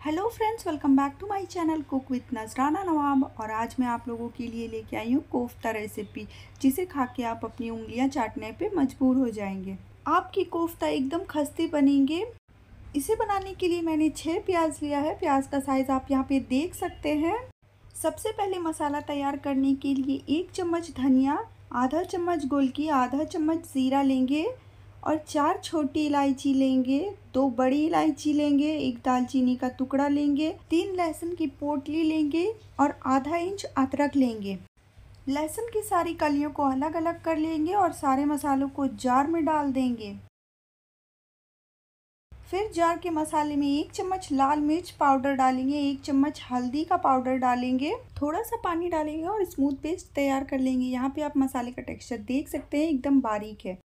Hello friends welcome back to my channel cook with Nazrana Nawab और आज मैं आप लोगों के लिए लेके आई हूँ कोफ्ता रेसिपी जिसे खा के आप अपनी उंगलियाँ चाटने पे मजबूर हो जाएँगे। आपकी कोफ्ता एकदम खस्ती बनेंगे। इसे बनाने के लिए मैंने छः प्याज लिया है। प्याज का साइज़ आप यहाँ पे देख सकते हैं। सबसे पहले मसाला तैयार करने के लिए एक चम्मच धनिया, आधा चम्मच गोलकी आधा चम्मच ज़ीरा लेंगे। और चार छोटी इलायची लेंगे, दो बड़ी इलायची लेंगे, एक दालचीनी का टुकड़ा लेंगे, तीन लहसुन की पोटली लेंगे और आधा इंच अदरक लेंगे। लहसुन की सारी कलियों को अलग अलग कर लेंगे और सारे मसालों को जार में डाल देंगे। फिर जार के मसाले में एक चम्मच लाल मिर्च पाउडर डालेंगे, एक चम्मच हल्दी का पाउडर डालेंगे थोड़ा सा पानी डालेंगे और स्मूथ पेस्ट तैयार कर लेंगे। यहाँ पे आप मसाले का टेक्सचर देख सकते हैं, एकदम बारीक है।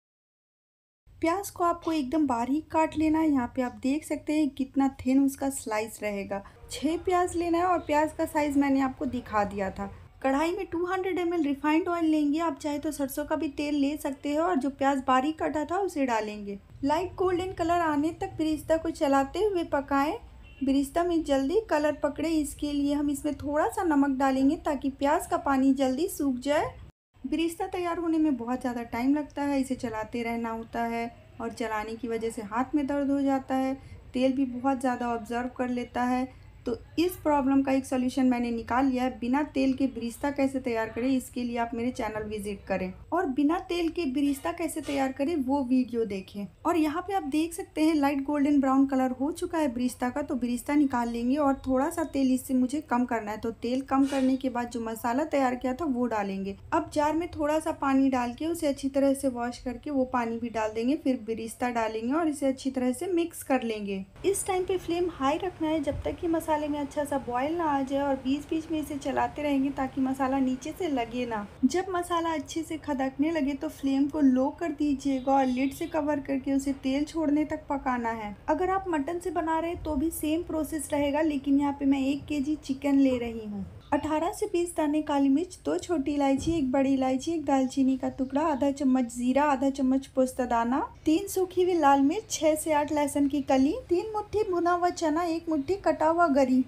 प्याज को आपको एकदम बारीक काट लेना है। यहाँ पे आप देख सकते हैं कितना थिन उसका स्लाइस रहेगा। छः प्याज लेना है और प्याज का साइज़ मैंने आपको दिखा दिया था। कढ़ाई में 200 हंड्रेड एम रिफाइंड ऑयल लेंगे। आप चाहे तो सरसों का भी तेल ले सकते हो और जो प्याज बारीक कटा था उसे डालेंगे। लाइट गोल्डन कलर आने तक बिरिस्ता को चलाते हुए पकाएँ। बिरिस्ता में जल्दी कलर पकड़े। इसके लिए हम इसमें थोड़ा सा नमक डालेंगे ताकि प्याज का पानी जल्दी सूख जाए। बिरिस्ता तैयार होने में बहुत ज़्यादा टाइम लगता है, इसे चलाते रहना होता है और चलाने की वजह से हाथ में दर्द हो जाता है, तेल भी बहुत ज़्यादा ऑब्ज़र्व कर लेता है तो इस प्रॉब्लम का एक सोल्यूशन मैंने निकाल लिया है। बिना तेल के ब्रिस्ता कैसे तैयार करें? इसके लिए आप मेरे चैनल विज़िट करें। और बिना तेल के ब्रिस्ता कैसे तैयार करें, वो वीडियो देखें। और यहाँ पे आप देख सकते हैं लाइट गोल्डन ब्राउन कलर हो चुका है ब्रिस्ता का तो ब्रिस्ता निकाल लेंगे और थोड़ा सा तेल इससे मुझे कम करना है। तो तेल कम करने के बाद जो मसाला तैयार किया था, वो डालेंगे। अब जार में थोड़ा सा पानी डाल के उसे अच्छी तरह से वॉश करके वो पानी भी डाल देंगे, फिर ब्रिस्ता डालेंगे और इसे अच्छी तरह से मिक्स कर लेंगे। इस टाइम पे फ्लेम हाई रखना है, जब तक कि मसाले में अच्छा सा बॉयल ना आ जाए और बीच बीच में इसे चलाते रहेंगे ताकि मसाला नीचे से लगे ना। जब मसाला अच्छे से खदकने लगे तो फ्लेम को लो कर दीजिएगा और लिड से कवर करके उसे तेल छोड़ने तक पकाना है। अगर आप मटन से बना रहे तो भी सेम प्रोसेस रहेगा, लेकिन यहाँ पे मैं एक के चिकन ले रही हूँ। 18 से 20 दाने काली मिर्च, दो छोटी इलायची, एक बड़ी इलायची, एक दालचीनी का टुकड़ा, आधा चम्मच जीरा, आधा चम्मच पोस्ता दाना, तीन सूखी हुई लाल मिर्च, छह से आठ लहसुन की कली, तीन मुट्ठी भुना हुआ चना, एक मुट्ठी कटा हुआ गरी।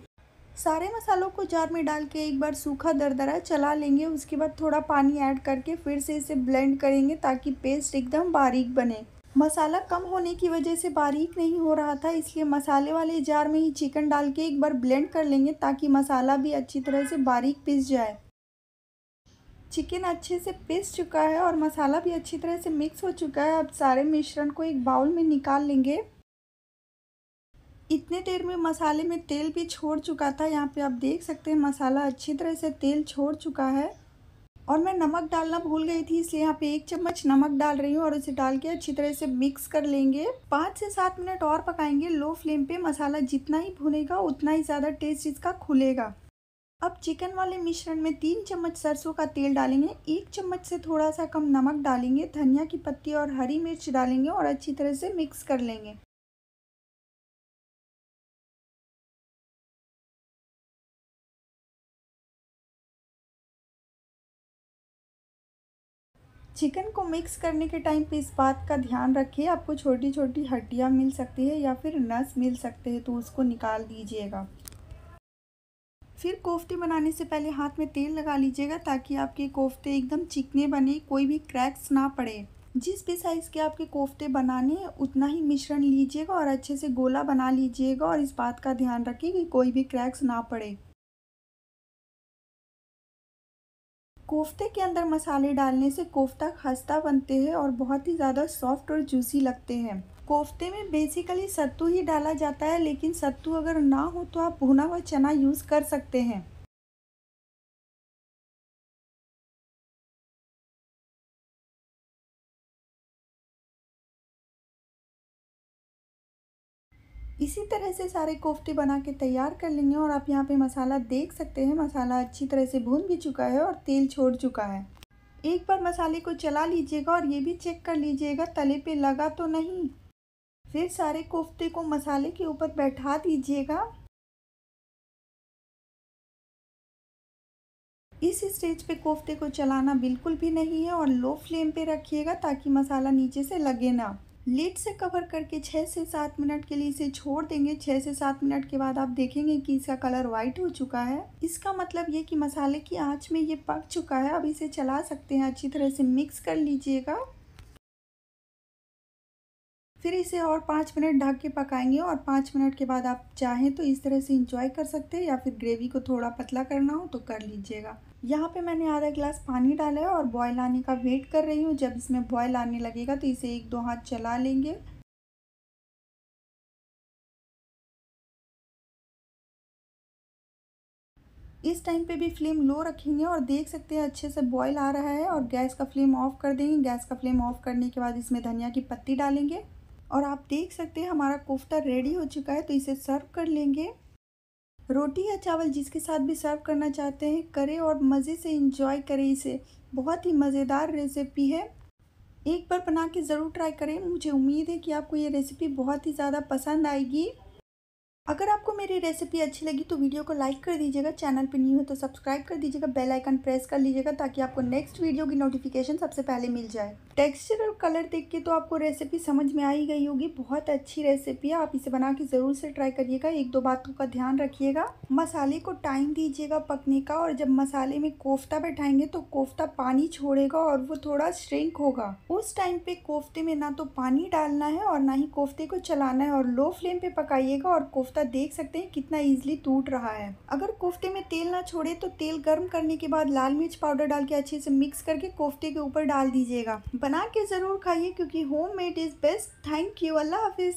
सारे मसालों को जार में डाल के एक बार सूखा दरदरा चला लेंगे, उसके बाद थोड़ा पानी ऐड करके फिर से इसे ब्लेंड करेंगे ताकि पेस्ट एकदम बारीक बने। मसाला कम होने की वजह से बारीक नहीं हो रहा था, इसलिए मसाले वाले जार में ही चिकन डाल के एक बार ब्लेंड कर लेंगे ताकि मसाला भी अच्छी तरह से बारीक पिस जाए। चिकन अच्छे से पिस चुका है और मसाला भी अच्छी तरह से मिक्स हो चुका है। अब सारे मिश्रण को एक बाउल में निकाल लेंगे। इतने देर में मसाले में तेल भी छोड़ चुका था। यहाँ पे आप देख सकते हैं मसाला अच्छी तरह से तेल छोड़ चुका है। और मैं नमक डालना भूल गई थी, इसलिए यहाँ पे एक चम्मच नमक डाल रही हूँ और उसे डाल के अच्छी तरह से मिक्स कर लेंगे। पाँच से सात मिनट और पकाएँगे। लो फ्लेम पे मसाला जितना ही भुनेगा, उतना ही ज़्यादा टेस्ट इसका खुलेगा। अब चिकन वाले मिश्रण में तीन चम्मच सरसों का तेल डालेंगे। एक चम्मच से थोड़ा सा कम नमक डालेंगे। धनिया की पत्ती और हरी मिर्च डालेंगे और अच्छी तरह से मिक्स कर लेंगे। चिकन को मिक्स करने के टाइम पे इस बात का ध्यान रखिए, आपको छोटी छोटी हड्डियाँ मिल सकती है या फिर नस मिल सकते हैं तो उसको निकाल दीजिएगा। फिर कोफ्ते बनाने से पहले हाथ में तेल लगा लीजिएगा ताकि आपके कोफ्ते एकदम चिकने बने, कोई भी क्रैक्स ना पड़े। जिस भी साइज़ के आपके कोफ्ते बनाने हैं, उतना ही मिश्रण लीजिएगा और अच्छे से गोला बना लीजिएगा और इस बात का ध्यान रखिए कि कोई भी क्रैक्स ना पड़े। कोफ्ते के अंदर मसाले डालने से कोफ्ता खस्ता बनते हैं और बहुत ही ज़्यादा सॉफ्ट और जूसी लगते हैं। कोफ्ते में बेसिकली सत्तू ही डाला जाता है, लेकिन सत्तू अगर ना हो तो आप भुना हुआ चना यूज़ कर सकते हैं। इसी तरह से सारे कोफ्ते बना के तैयार कर लेंगे और आप यहाँ पे मसाला देख सकते हैं। मसाला अच्छी तरह से भून भी चुका है और तेल छोड़ चुका है। एक बार मसाले को चला लीजिएगा और ये भी चेक कर लीजिएगा, तले पे लगा तो नहीं। फिर सारे कोफ्ते को मसाले के ऊपर बैठा दीजिएगा। इस स्टेज पे कोफ्ते को चलाना बिल्कुल भी नहीं है और लो फ्लेम पे रखिएगा ताकि मसाला नीचे से लगे ना। लिड से कवर करके छः से सात मिनट के लिए इसे छोड़ देंगे। छः से सात मिनट के बाद आप देखेंगे कि इसका कलर वाइट हो चुका है। इसका मतलब ये कि मसाले की आँच में ये पक चुका है। अब इसे चला सकते हैं। अच्छी तरह से मिक्स कर लीजिएगा। फिर इसे और पाँच मिनट ढक के पकाएँगे और पाँच मिनट के बाद आप चाहें तो इस तरह से इंजॉय कर सकते हैं या फिर ग्रेवी को थोड़ा पतला करना हो तो कर लीजिएगा। यहाँ पे मैंने आधा गिलास पानी डाला है और बॉयल आने का वेट कर रही हूँ। जब इसमें बॉयल आने लगेगा तो इसे एक दो हाथ चला लेंगे। इस टाइम पे भी फ्लेम लो रखेंगे और देख सकते हैं अच्छे से बॉईल आ रहा है और गैस का फ्लेम ऑफ़ कर देंगे। गैस का फ्लेम ऑफ़ करने के बाद इसमें धनिया की पत्ती डालेंगे। और आप देख सकते हैं हमारा कोफ्ता रेडी हो चुका है तो इसे सर्व कर लेंगे। रोटी या चावल जिसके साथ भी सर्व करना चाहते हैं, करें और मज़े से इंजॉय करें इसे। बहुत ही मज़ेदार रेसिपी है। एक बार बना के ज़रूर ट्राई करें। मुझे उम्मीद है कि आपको ये रेसिपी बहुत ही ज़्यादा पसंद आएगी। अगर आपको मेरी रेसिपी अच्छी लगी तो वीडियो को लाइक कर दीजिएगा चैनल पर न्यू है तो सब्सक्राइब कर दीजिएगा बेल आइकन प्रेस कर लीजिएगा ताकि आपको नेक्स्ट वीडियो की नोटिफिकेशन सबसे पहले मिल जाए। टेक्सचर और कलर देख के तो आपको रेसिपी समझ में आई गई होगी। बहुत अच्छी रेसिपी है, आप इसे बना के ज़रूर से ट्राई करिएगा। एक दो बातों का ध्यान रखिएगा। मसाले को टाइम दीजिएगा पकने का और जब मसाले में कोफ्ता बैठाएँगे तो कोफ्ता पानी छोड़ेगा और वो थोड़ा श्रिंक होगा। उस टाइम पे कोफ्ते में ना तो पानी डालना है और ना ही कोफ्ते को चलाना है और लो फ्लेम पे पकाइएगा और कोफ्ता कोफ्ता देख सकते हैं कितना ईजिली टूट रहा है। अगर कोफ्ते में तेल ना छोड़े तो तेल गर्म करने के बाद लाल मिर्च पाउडर डाल के अच्छे से मिक्स करके कोफ्ते के ऊपर डाल दीजिएगा। बना के ज़रूर खाइए, क्योंकि homemade is best thank you अल्लाह हाफिज़।